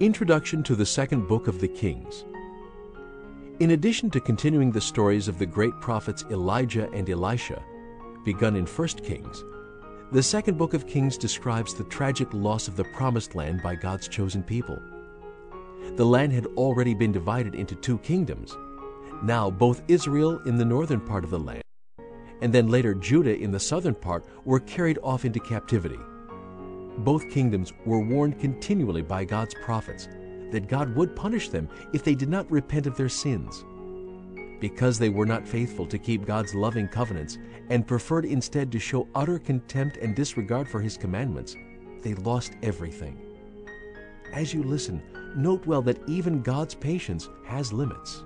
Introduction to the Second Book of the Kings. In addition to continuing the stories of the great prophets Elijah and Elisha, begun in 1 Kings, the second book of Kings describes the tragic loss of the promised land by God's chosen people. The land had already been divided into two kingdoms. Now both Israel in the northern part of the land and then later Judah in the southern part were carried off into captivity. Both kingdoms were warned continually by God's prophets that God would punish them if they did not repent of their sins. Because they were not faithful to keep God's loving covenants and preferred instead to show utter contempt and disregard for His commandments, they lost everything. As you listen, note well that even God's patience has limits.